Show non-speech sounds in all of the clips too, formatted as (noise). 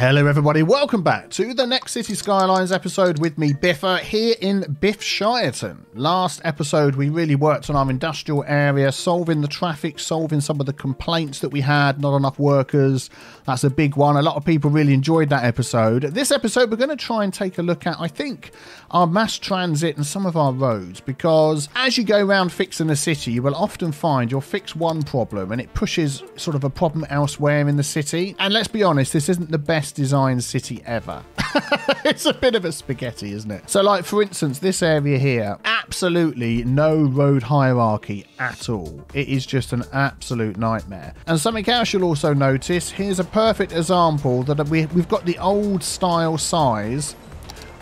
Hello, everybody. Welcome back to the next Cities Skylines episode with me, Biffa, here in Biffshireton. Last episode, we really worked on our industrial area, solving the traffic, solving some of the complaints that we had, not enough workers. That's a big one. A lot of people really enjoyed that episode. This episode, we're going to try and take a look at, I think, our mass transit and some of our roads, because as you go around fixing the city, you will often find you'll fix one problem and it pushes sort of a problem elsewhere in the city. And let's be honest, this isn't the best designed city ever. (laughs) it's a bit of a spaghetti, isn't it? So, like, for instance, this area here, absolutely no road hierarchy at all. It is just an absolute nightmare. And something else you'll also notice here's a perfect example that we, we've got the old style size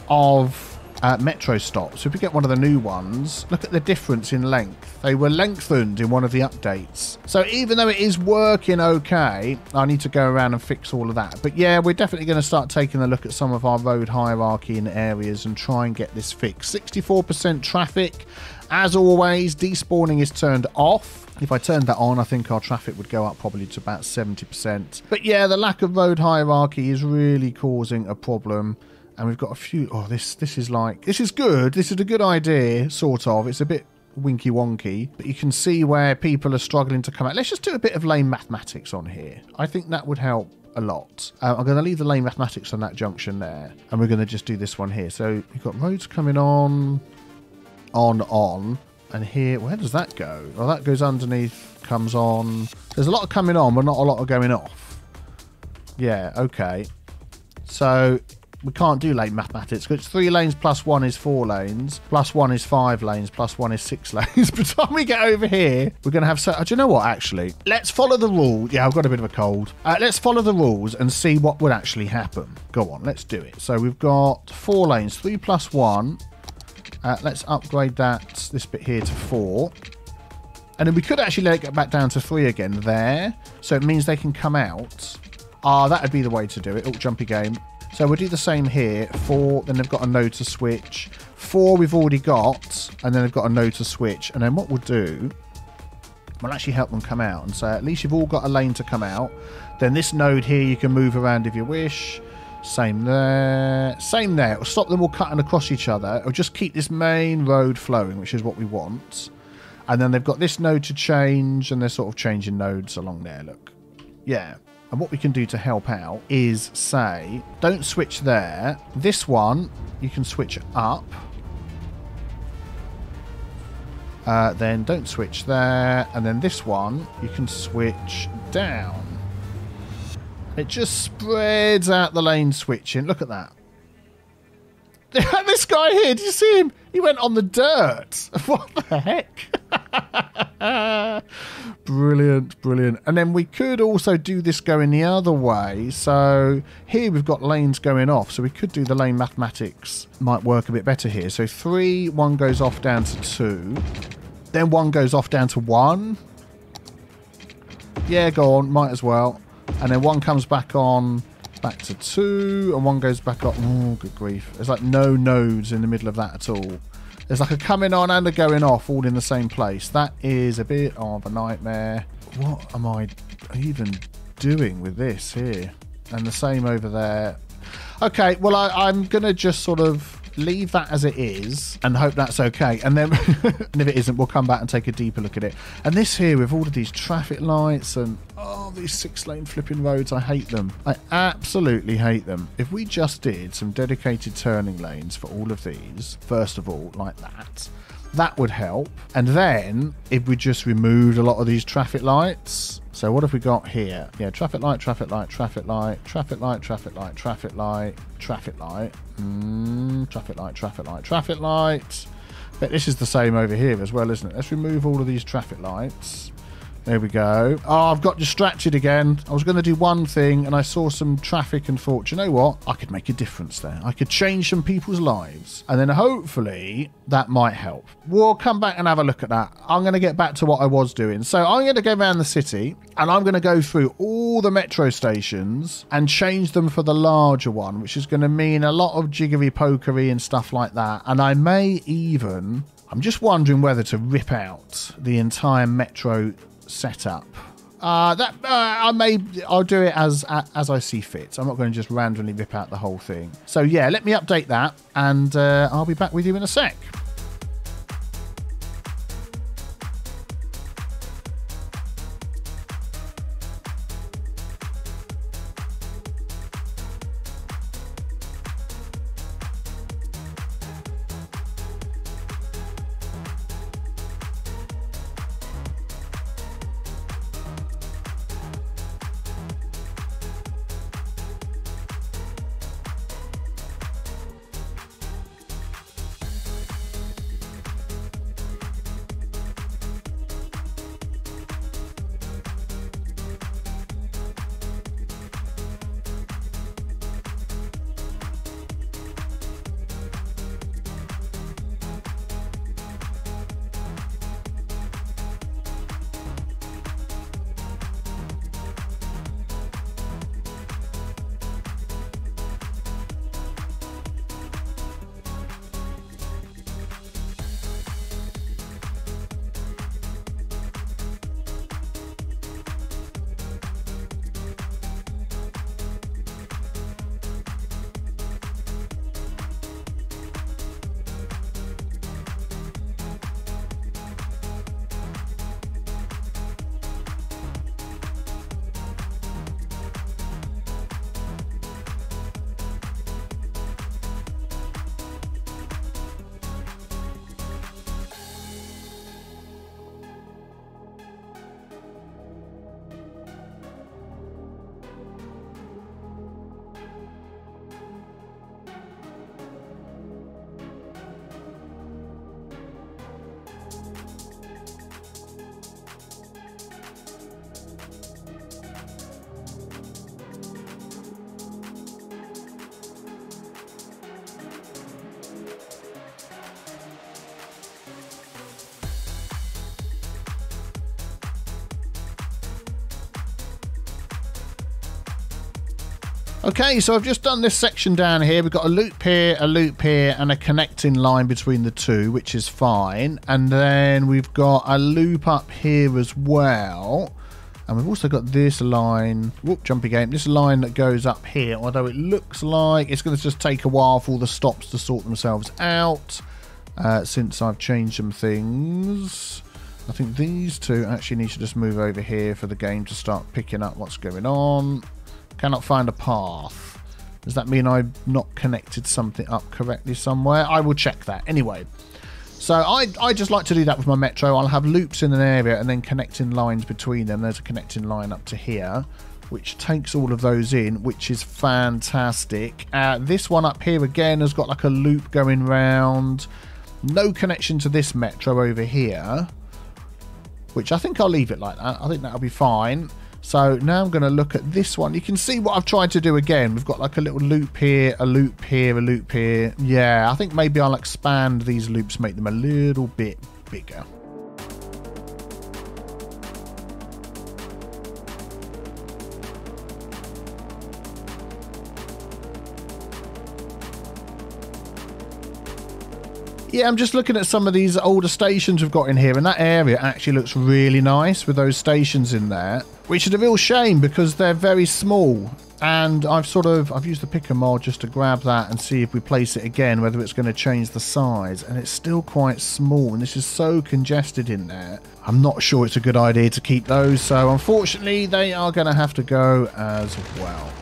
of uh, metro stops. If we get one of the new ones, look at the difference in length. They were lengthened in one of the updates. So even though it is working okay, I need to go around and fix all of that. But yeah, we're definitely going to start taking a look at some of our road hierarchy in areas and try and get this fixed. 64% traffic. As always, despawning is turned off. If I turned that on, I think our traffic would go up probably to about 70%. But yeah, the lack of road hierarchy is really causing a problem and we've got a few. Oh, this this is like this is good. This is a good idea, sort of. It's a bit winky wonky, but you can see where people are struggling to come out. Let's just do a bit of lane mathematics on here. I think that would help a lot. Uh, I'm going to leave the lane mathematics on that junction there, and we're going to just do this one here. So you've got roads coming on, on, on, and here, where does that go? Well, that goes underneath, comes on. There's a lot of coming on, but not a lot of going off. Yeah, okay. So we can't do lane mathematics because three lanes plus one is four lanes, plus one is five lanes, plus one is six (laughs) lanes. By the time we get over here, we're going to have so. Uh, do you know what? Actually, let's follow the rule. Yeah, I've got a bit of a cold. Uh, let's follow the rules and see what would actually happen. Go on, let's do it. So we've got four lanes, three plus one. Uh, let's upgrade that this bit here to four. And then we could actually let it get back down to three again there. So it means they can come out. Ah, that would be the way to do it. Oh, jumpy game. So we'll do the same here. Four, then they've got a node to switch. Four we've already got, and then they've got a node to switch. And then what we'll do, we'll actually help them come out. And so at least you've all got a lane to come out. Then this node here you can move around if you wish. Same there. Same there. It'll stop them all cutting across each other. It'll just keep this main road flowing, which is what we want. And then they've got this node to change, and they're sort of changing nodes along there, look. Yeah. And what we can do to help out is say, don't switch there. This one, you can switch up. Uh, then don't switch there. And then this one, you can switch down. It just spreads out the lane switching. Look at that. (laughs) this guy here, do you see him? He went on the dirt. (laughs) What the heck? (laughs) brilliant, brilliant. And then we could also do this going the other way. So here we've got lanes going off. So we could do the lane mathematics. Might work a bit better here. So three, one goes off down to two. Then one goes off down to one. Yeah, go on. Might as well. And then one comes back on back to two, and one goes back up. Oh, good grief. There's like no nodes in the middle of that at all. There's like a coming on and a going off all in the same place. That is a bit of a nightmare. What am I even doing with this here? And the same over there. Okay, well, I, I'm going to just sort of leave that as it is and hope that's okay. And then, (laughs) and if it isn't, we'll come back and take a deeper look at it. And this here with all of these traffic lights and oh, oh, these six lane flipping roads, I hate them. I absolutely hate them. If we just did some dedicated turning lanes for all of these, first of all, like that, that would help. And then if we just removed a lot of these traffic lights. So what have we got here? Yeah, traffic light, traffic light, traffic light, traffic light, traffic light, traffic light, traffic light, mm, traffic light, traffic light, traffic light. But this is the same over here as well, isn't it? Let's remove all of these traffic lights. There we go. Oh, I've got distracted again. I was going to do one thing and I saw some traffic and thought, you know what? I could make a difference there. I could change some people's lives. And then hopefully that might help. We'll come back and have a look at that. I'm going to get back to what I was doing. So I'm going to go around the city and I'm going to go through all the metro stations and change them for the larger one, which is going to mean a lot of jiggery pokery and stuff like that. And I may even I'm just wondering whether to rip out the entire metro setup Uh, that uh, I may I'll do it as as I see fit. I'm not going to just randomly rip out the whole thing. So yeah, let me update that, and uh, I'll be back with you in a sec. Okay, so I've just done this section down here. We've got a loop here, a loop here, and a connecting line between the two, which is fine. And then we've got a loop up here as well. And we've also got this line, whoop, jumpy game, this line that goes up here, although it looks like it's going to just take a while for all the stops to sort themselves out uh, since I've changed some things. I think these two actually need to just move over here for the game to start picking up what's going on. Cannot find a path. Does that mean I've not connected something up correctly somewhere? I will check that. Anyway, so I, I just like to do that with my Metro. I'll have loops in an area and then connecting lines between them. There's a connecting line up to here, which takes all of those in, which is fantastic. Uh, this one up here again has got like a loop going round. No connection to this Metro over here, which I think I'll leave it like that. I think that'll be fine. So now I'm going to look at this one. You can see what I've tried to do again. We've got like a little loop here, a loop here, a loop here. Yeah, I think maybe I'll expand these loops, make them a little bit bigger. Yeah, I'm just looking at some of these older stations we've got in here, and that area actually looks really nice with those stations in there, which is a real shame because they're very small. And I've sort of, I've used the picker mod just to grab that and see if we place it again, whether it's going to change the size. And it's still quite small, and this is so congested in there. I'm not sure it's a good idea to keep those, so unfortunately they are going to have to go as well.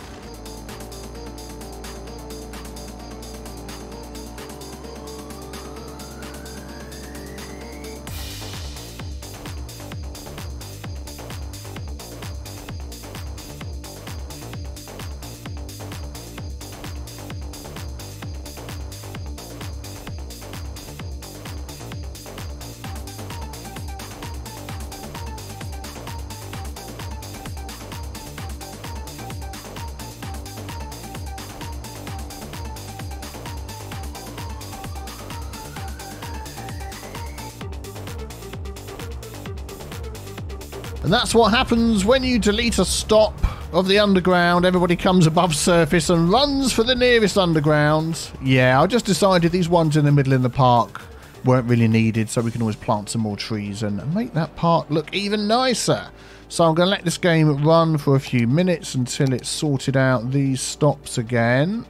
And that's what happens when you delete a stop of the underground. Everybody comes above surface and runs for the nearest underground. Yeah, I just decided these ones in the middle in the park weren't really needed, so we can always plant some more trees and make that park look even nicer. So I'm going to let this game run for a few minutes until it's sorted out these stops again.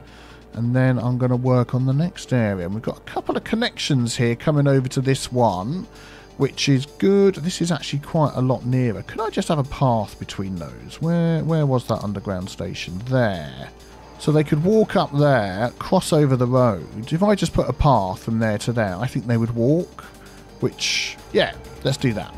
And then I'm going to work on the next area. And we've got a couple of connections here coming over to this one, which is good. This is actually quite a lot nearer. Could I just have a path between those? Where, where was that underground station? There. So they could walk up there, cross over the road. If I just put a path from there to there, I think they would walk. Which, yeah, let's do that.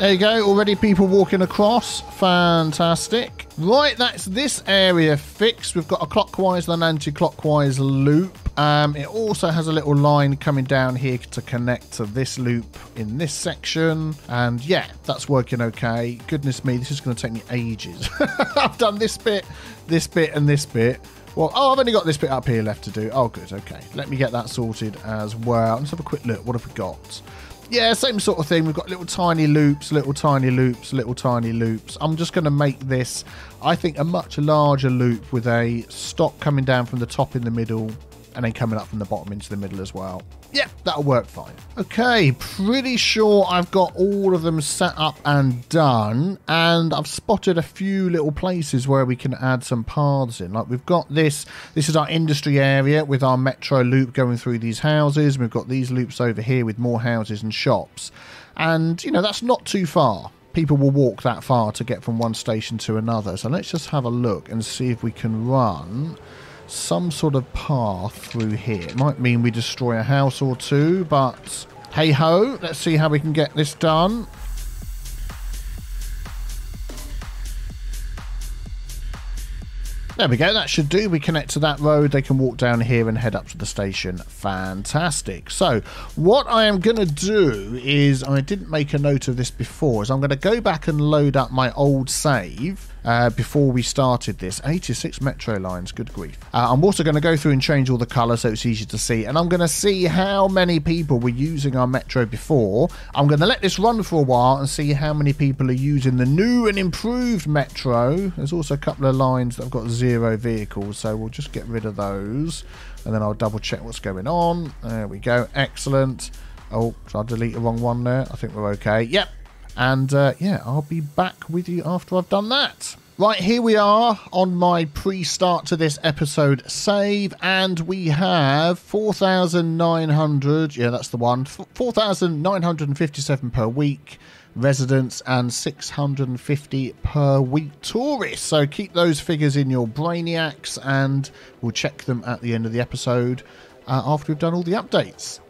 There you go, already people walking across. Fantastic. Right, that's this area fixed. We've got a clockwise and anti-clockwise loop. Um, it also has a little line coming down here to connect to this loop in this section. And yeah, that's working okay. Goodness me, this is going to take me ages. (laughs) I've done this bit, this bit, and this bit. Well, oh, I've only got this bit up here left to do. Oh, good. Okay. Let me get that sorted as well. Let's have a quick look. What have we got? Yeah, same sort of thing. We've got little tiny loops, little tiny loops, little tiny loops. I'm just going to make this, I think, a much larger loop with a stop coming down from the top in the middle and then coming up from the bottom into the middle as well. Yeah, that'll work fine. Okay, pretty sure I've got all of them set up and done, and I've spotted a few little places where we can add some paths in. Like we've got this, this is our industry area with our metro loop going through these houses. We've got these loops over here with more houses and shops. And, you know, that's not too far people will walk that far to get from one station to another. So let's just have a look and see if we can run some sort of path through here. It might mean we destroy a house or two, but hey ho, let's see how we can get this done. There we go, that should do. We connect to that road, they can walk down here and head up to the station. Fantastic. So, what I am going to do is, I didn't make a note of this before, is I'm going to go back and load up my old save uh, before we started this. 86 metro lines, good grief. Uh, I'm also going to go through and change all the colour so it's easy to see. And I'm going to see how many people were using our metro before. I'm going to let this run for a while and see how many people are using the new and improved metro. There's also a couple of lines that have got zero vehicles, so we'll just get rid of those. And then I'll double check what's going on. There we go. Excellent. Oh, did I delete the wrong one there? I think we're okay. Yep, and uh, yeah, I'll be back with you after I've done that. Right, here we are on my pre-start to this episode save, and we have 4,900, yeah, that's the one, 4,957 per week residents and 650 per week tourists. So keep those figures in your brainiacs, and we'll check them at the end of the episode uh, after we've done all the updates.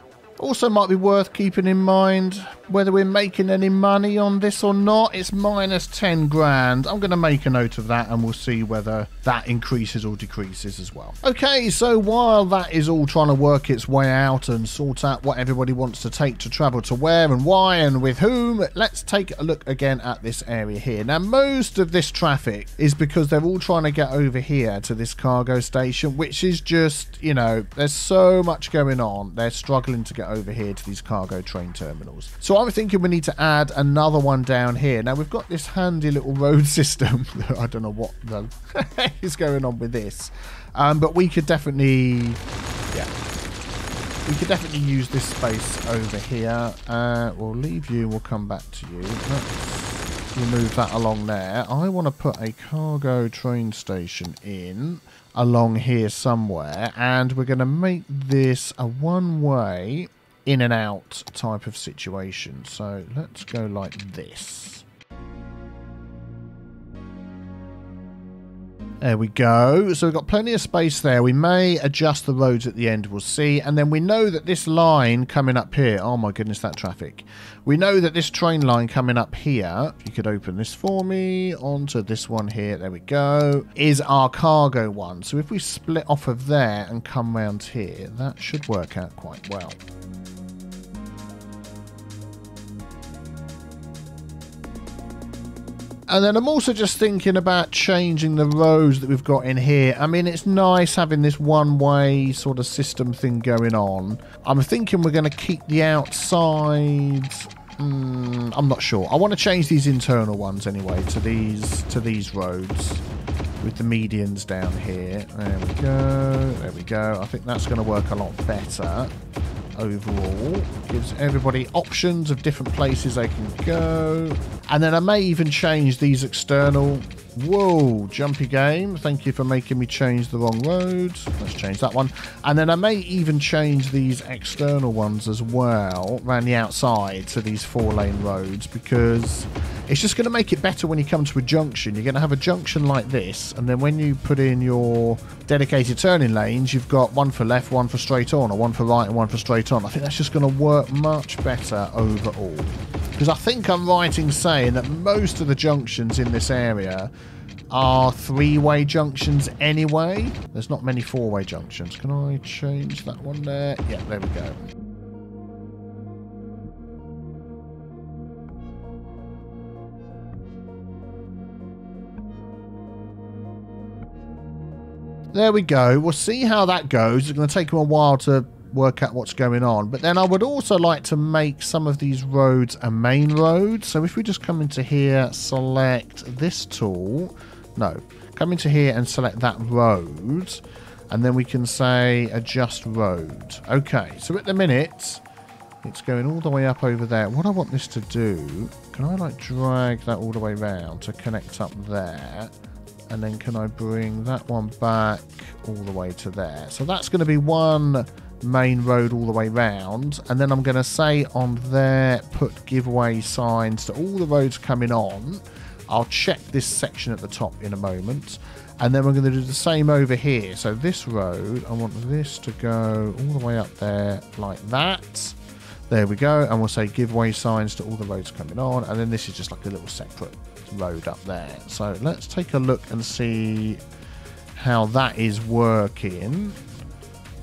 Also, might be worth keeping in mind whether we're making any money on this or not. It's minus 10 grand. I'm going to make a note of that and we'll see whether that increases or decreases as well. Okay, so while that is all trying to work its way out and sort out what everybody wants to take to travel to where and why and with whom, let's take a look again at this area here. Now, most of this traffic is because they're all trying to get over here to this cargo station, which is just, you know, there's so much going on. They're struggling to get over here to these cargo train terminals. So I'm thinking we need to add another one down here. Now we've got this handy little road (laughs) system. I don't know what the (laughs) is going on with this. Um, but we could definitely, yeah, we could definitely use this space over here. Uh, we'll leave you. We'll come back to you. Let's remove that along there. I want to put a cargo train station in along here somewhere and we're going to make this a one-way in and out type of situation. So let's go like this. There we go. So we've got plenty of space there. We may adjust the roads at the end, we'll see. And then we know that this line coming up here, oh my goodness, that traffic. We know that this train line coming up here, if you could open this for me, onto this one here, there we go, is our cargo one. So if we split off of there and come round here, that should work out quite well. And then I'm also just thinking about changing the roads that we've got in here. I mean, it's nice having this one-way sort of system thing going on. I'm thinking we're going to keep the outsides Mm, I'm not sure. I want to change these internal ones anyway to these to these roads. with the medians down here. There we go. There we go. I think that's going to work a lot better overall. Gives everybody options of different places they can go. And then I may even change these external... Whoa, jumpy game. Thank you for making me change the wrong roads. Let's change that one. And then I may even change these external ones as well around the outside to these four lane roads because it's just going to make it better when you come to a junction. You're going to have a junction like this, and then when you put in your dedicated turning lanes, you've got one for left, one for straight on, or one for right and one for straight on. I think that's just going to work much better overall. Because I think I'm right in saying that most of the junctions in this area are three-way junctions anyway. There's not many four-way junctions. Can I change that one there? Yeah, there we go. There we go. We'll see how that goes. It's going to take them a while to work out what's going on. But then I would also like to make some of these roads a main road. So if we just come into here, select this tool. No, come into here and select that road. And then we can say adjust road. Okay, so at the minute, it's going all the way up over there. What I want this to do, can I like drag that all the way around to connect up there? And then can I bring that one back all the way to there? So that's going to be one main road all the way round and then I'm going to say on there put give way signs to all the roads coming on. I'll check this section at the top in a moment and then we're going to do the same over here. So this road I want this to go all the way up there like that. There we go and we'll say give way signs to all the roads coming on and then this is just like a little separate road up there. So let's take a look and see how that is working.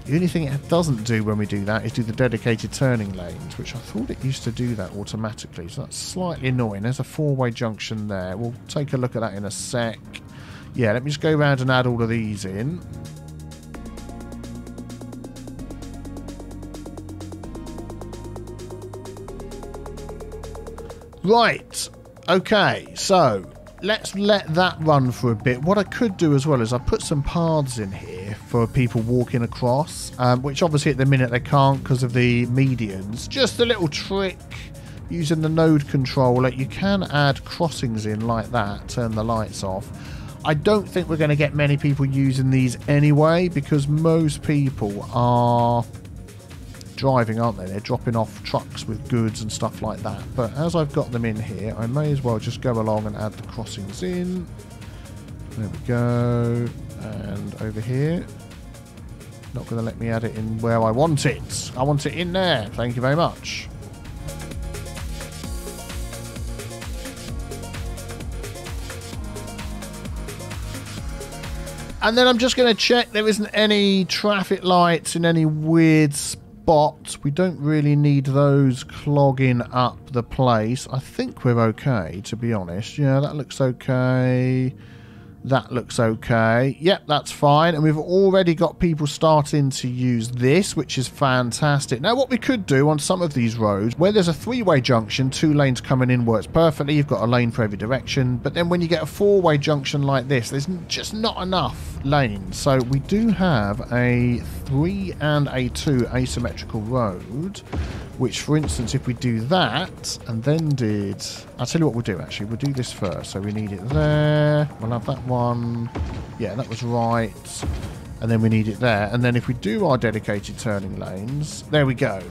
The only thing it doesn't do when we do that is do the dedicated turning lanes, which I thought it used to do that automatically. So that's slightly annoying. There's a four-way junction there. We'll take a look at that in a sec. Yeah, let me just go around and add all of these in. Right, Okay, so let's let that run for a bit. What I could do as well is I put some paths in here for people walking across, um, which obviously at the minute they can't because of the medians. Just a little trick using the node controller. You can add crossings in like that, turn the lights off. I don't think we're going to get many people using these anyway because most people are driving, aren't they? They're dropping off trucks with goods and stuff like that. But as I've got them in here, I may as well just go along and add the crossings in. There we go. And over here. Not going to let me add it in where I want it. I want it in there. Thank you very much. And then I'm just going to check there isn't any traffic lights in any weird spots spots. We don't really need those clogging up the place. I think we're okay, to be honest. Yeah, that looks okay. That looks okay. Yep, that's fine. And we've already got people starting to use this, which is fantastic. Now, what we could do on some of these roads, where there's a three-way junction, two lanes coming in works perfectly. You've got a lane for every direction. But then when you get a four-way junction like this, there's just not enough lanes. So we do have a 3 and a 2 asymmetrical road which, for instance, if we do that and then did... I'll tell you what we'll do, actually. We'll do this first. So we need it there. We'll have that one. Yeah, that was right. And then we need it there. And then if we do our dedicated turning lanes... There we go.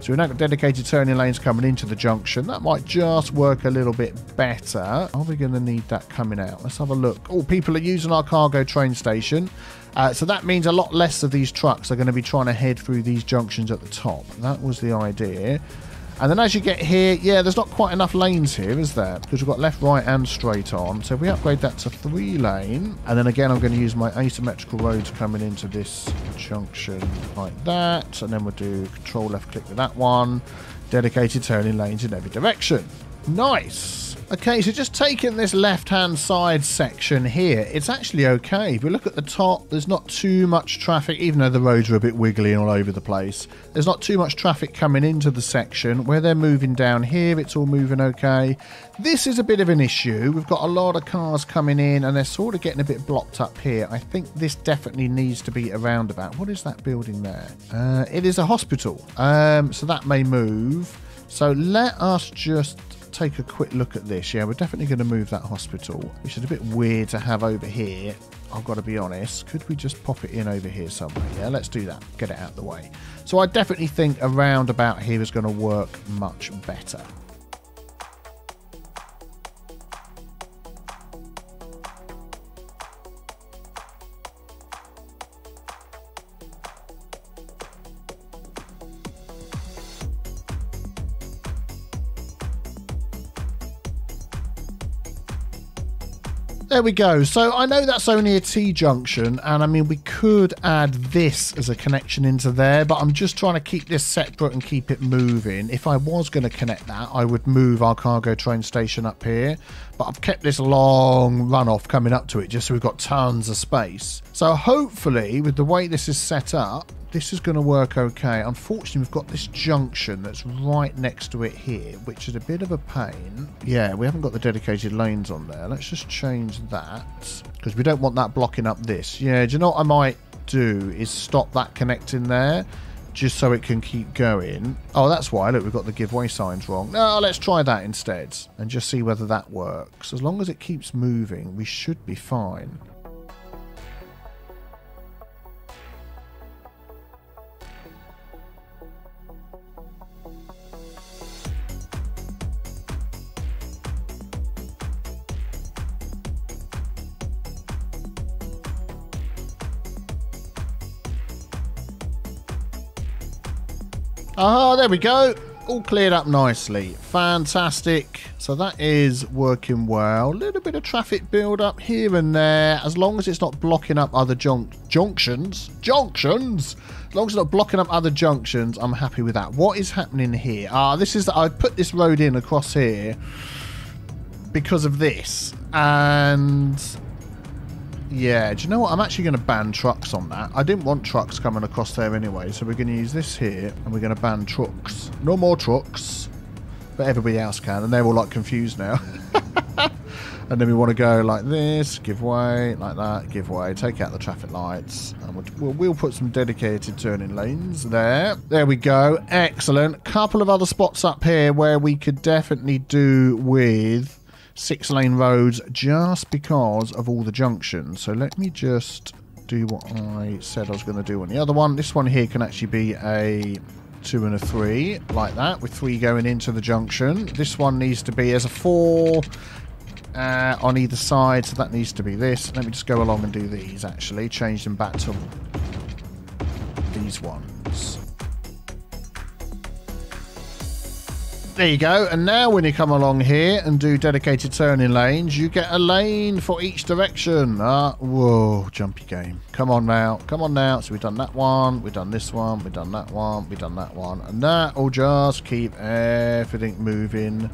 So we've now got dedicated turning lanes coming into the junction. That might just work a little bit better. Are we going to need that coming out? Let's have a look. Oh, people are using our cargo train station. Uh, so that means a lot less of these trucks are going to be trying to head through these junctions at the top. That was the idea. And then as you get here, yeah, there's not quite enough lanes here, is there? Because we've got left, right, and straight on. So if we upgrade that to three lane, and then again, I'm going to use my asymmetrical roads coming into this junction like that. And then we'll do control left click with that one. Dedicated turning lanes in every direction. Nice. Okay, so just taking this left-hand side section here, it's actually okay. If we look at the top, there's not too much traffic, even though the roads are a bit wiggly and all over the place. There's not too much traffic coming into the section. Where they're moving down here, it's all moving okay. This is a bit of an issue. We've got a lot of cars coming in, and they're sort of getting a bit blocked up here. I think this definitely needs to be a roundabout. What is that building there? Uh, it is a hospital, um, so that may move. So let us just take a quick look at this. Yeah, we're definitely going to move that hospital, which is a bit weird to have over here. I've got to be honest. Could we just pop it in over here somewhere? Yeah, let's do that. Get it out of the way. So I definitely think a roundabout here is going to work much better. There we go. So I know that's only a T-junction, and I mean, we could add this as a connection into there, but I'm just trying to keep this separate and keep it moving. If I was going to connect that, I would move our cargo train station up here, but I've kept this long runoff coming up to it just so we've got tons of space. So hopefully, with the way this is set up, this is going to work okay. Unfortunately, we've got this junction that's right next to it here, which is a bit of a pain. Yeah, we haven't got the dedicated lanes on there. Let's just change that because we don't want that blocking up this. Yeah, do you know what I might do is stop that connecting there just so it can keep going. Oh, that's why. Look, we've got the give way signs wrong. No, let's try that instead and just see whether that works. As long as it keeps moving, we should be fine. Ah, there we go. All cleared up nicely. Fantastic. So that is working well. A little bit of traffic build up here and there. As long as it's not blocking up other junk junctions. Junctions! As long as it's not blocking up other junctions, I'm happy with that. What is happening here? Ah, this is... I put this road in across here because of this. And yeah, do you know what? I'm actually going to ban trucks on that. I didn't want trucks coming across there anyway, so we're going to use this here, and we're going to ban trucks. No more trucks, but everybody else can, and they're all like confused now. (laughs) and then we want to go like this, give way, like that, give way, take out the traffic lights, and we'll, we'll put some dedicated turning lanes there. There we go, excellent. Couple of other spots up here where we could definitely do with six lane roads just because of all the junctions. So let me just do what I said I was going to do on the other one. This one here can actually be a two and a three like that with three going into the junction. This one needs to be as a four uh, on either side. So that needs to be this. Let me just go along and do these actually. Change them back to these ones. There you go. And now when you come along here and do dedicated turning lanes, you get a lane for each direction. Ah, whoa, jumpy game. Come on now. Come on now. So we've done that one. We've done this one. We've done that one. We've done that one. And that will just keep everything moving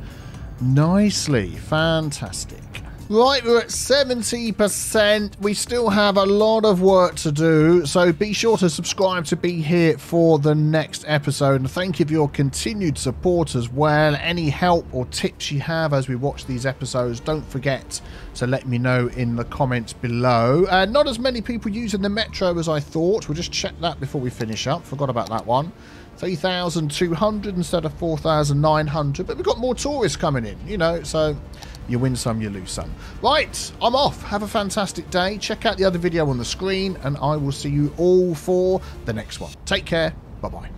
nicely. Fantastic. Right, we're at 70%. We still have a lot of work to do, so be sure to subscribe to be here for the next episode. And thank you for your continued support as well. Any help or tips you have as we watch these episodes, don't forget to let me know in the comments below. Uh, not as many people using the Metro as I thought. We'll just check that before we finish up. Forgot about that one. 3,200 instead of 4,900. But we've got more tourists coming in, you know, so you win some, you lose some. Right, I'm off. Have a fantastic day. Check out the other video on the screen, and I will see you all for the next one. Take care. Bye-bye.